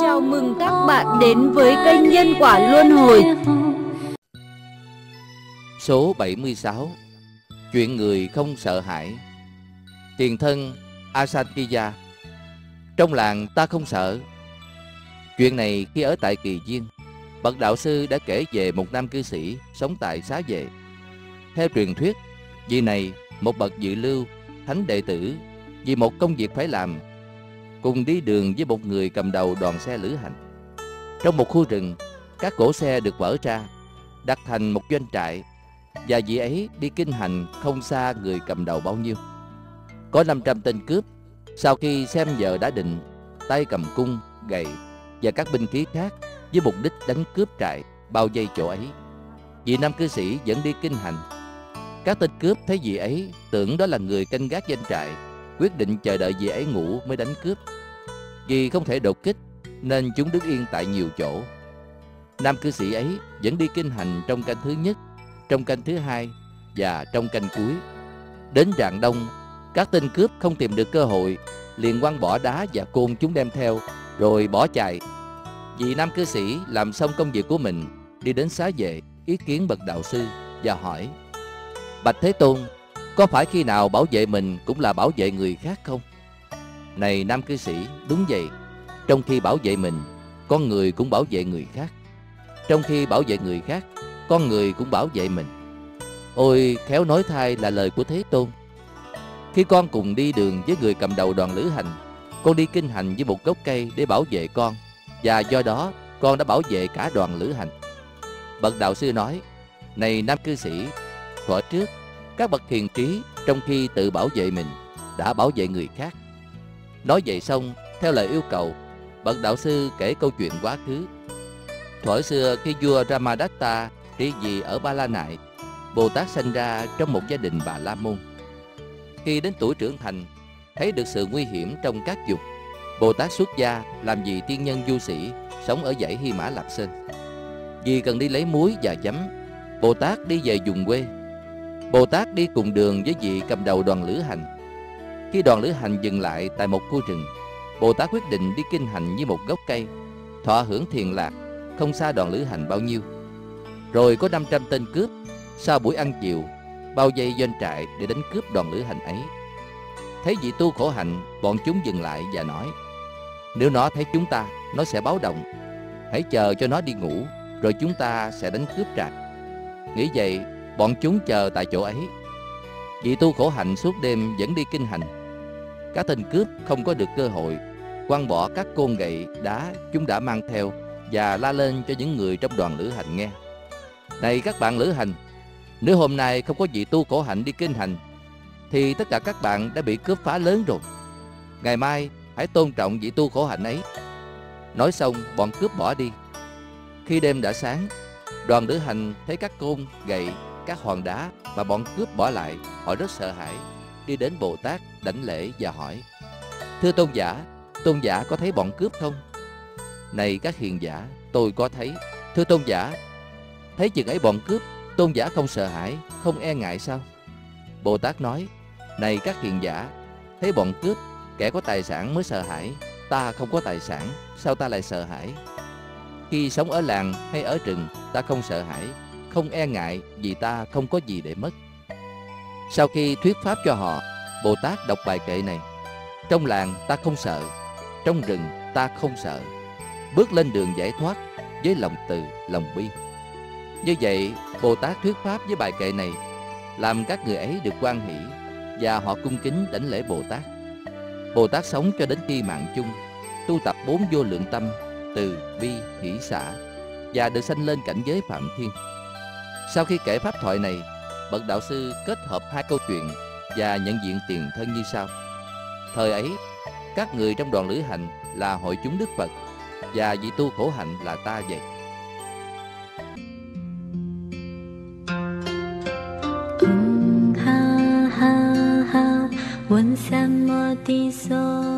Chào mừng các bạn đến với kênh Nhân Quả Luân Hồi. Số 76 Chuyện người không sợ hãi. Tiền thân Asantiya Trong làng ta không sợ. Chuyện này khi ở tại Kỳ Duyên Bậc đạo sư đã kể về một nam cư sĩ sống tại xá vệ. Theo truyền thuyết Vì này, một bậc dự lưu, Thánh đệ tử vì một công việc phải làm Cùng đi đường với một người cầm đầu đoàn xe lữ hành. Trong một khu rừng Các cổ xe được mở ra Đặt thành một doanh trại Và vị ấy đi kinh hành không xa người cầm đầu bao nhiêu. Có 500 tên cướp Sau khi xem giờ đã định Tay cầm cung, gậy Và các binh khí khác Với mục đích đánh cướp trại Bao vây chỗ ấy. Vị nam cư sĩ vẫn đi kinh hành các tên cướp thấy vị ấy tưởng đó là người canh gác doanh trại, quyết định chờ đợi vị ấy ngủ mới đánh cướp. Vì không thể đột kích nên chúng đứng yên tại nhiều chỗ. Nam cư sĩ ấy vẫn đi kinh hành trong canh thứ nhất, trong canh thứ hai và trong canh cuối. Đến rạng đông, các tên cướp không tìm được cơ hội, liền quăng bỏ đá và côn chúng đem theo, rồi bỏ chạy. Vị nam cư sĩ làm xong công việc của mình, đi đến xá vệ, ý kiến bậc đạo sư và hỏi Bạch Thế Tôn, có phải khi nào bảo vệ mình cũng là bảo vệ người khác không? Này nam cư sĩ, đúng vậy. Trong khi bảo vệ mình, con người cũng bảo vệ người khác. Trong khi bảo vệ người khác, con người cũng bảo vệ mình. Ôi, khéo nói thay là lời của Thế Tôn. Khi con cùng đi đường với người cầm đầu đoàn lữ hành, con đi kinh hành với một gốc cây để bảo vệ con, và do đó con đã bảo vệ cả đoàn lữ hành. Bậc đạo sư nói, này nam cư sĩ, thuở trước, các bậc thiền trí trong khi tự bảo vệ mình đã bảo vệ người khác. Nói vậy xong, theo lời yêu cầu, bậc đạo sư kể câu chuyện quá khứ. Thuở xưa khi vua Ramadatta trị vì ở Ba La Nại, Bồ Tát sinh ra trong một gia đình bà La Môn. Khi đến tuổi trưởng thành, thấy được sự nguy hiểm trong các dục, Bồ Tát xuất gia làm vị tiên nhân du sĩ sống ở dãy Hy Mã Lạp Sơn. Vì cần đi lấy muối và chấm, Bồ Tát đi về vùng quê Bồ Tát đi cùng đường với vị cầm đầu đoàn lữ hành. Khi đoàn lữ hành dừng lại tại một khu rừng, Bồ Tát quyết định đi kinh hành như một gốc cây, thọ hưởng thiền lạc, không xa đoàn lữ hành bao nhiêu. Rồi có 500 tên cướp, sau buổi ăn chiều, bao dây doanh trại để đánh cướp đoàn lữ hành ấy. Thấy vị tu khổ hạnh, bọn chúng dừng lại và nói, nếu nó thấy chúng ta, nó sẽ báo động. Hãy chờ cho nó đi ngủ, rồi chúng ta sẽ đánh cướp trại. Nghĩ vậy, Bọn chúng chờ tại chỗ ấy. Vị tu khổ hạnh suốt đêm vẫn đi kinh hành. Các tên cướp không có được cơ hội quăng bỏ các côn gậy, đá chúng đã mang theo Và la lên cho những người trong đoàn lữ hành nghe. Này các bạn lữ hành Nếu hôm nay không có vị tu khổ hạnh đi kinh hành Thì tất cả các bạn đã bị cướp phá lớn rồi. Ngày mai hãy tôn trọng vị tu khổ hạnh ấy. Nói xong bọn cướp bỏ đi. Khi đêm đã sáng Đoàn lữ hành thấy các côn, gậy các hòn đá mà bọn cướp bỏ lại, họ rất sợ hãi, đi đến Bồ Tát đảnh lễ và hỏi: "Thưa tôn giả, tôn giả có thấy bọn cướp không?" "Này các hiền giả, tôi có thấy." "Thưa tôn giả, thấy chừng ấy bọn cướp, tôn giả không sợ hãi, không e ngại sao?" Bồ Tát nói: "Này các hiền giả, thấy bọn cướp, kẻ có tài sản mới sợ hãi, ta không có tài sản, sao ta lại sợ hãi?" Khi sống ở làng hay ở rừng, ta không sợ hãi, không e ngại vì ta không có gì để mất. Sau khi thuyết pháp cho họ, Bồ Tát đọc bài kệ này. Trong làng ta không sợ, trong rừng ta không sợ. Bước lên đường giải thoát với lòng từ, lòng bi. Như vậy, Bồ Tát thuyết pháp với bài kệ này làm các người ấy được quan hỷ và họ cung kính đảnh lễ Bồ Tát. Bồ Tát sống cho đến khi mạng chung, tu tập bốn vô lượng tâm, từ, bi, hỷ, xã và được sanh lên cảnh giới phạm thiên. Sau khi kể pháp thoại này, bậc đạo sư kết hợp hai câu chuyện và nhận diện tiền thân như sau. Thời ấy, các người trong đoàn lữ hành là hội chúng Đức Phật và vị tu khổ hạnh là ta vậy. ha ha ha, 问三摩地所诃。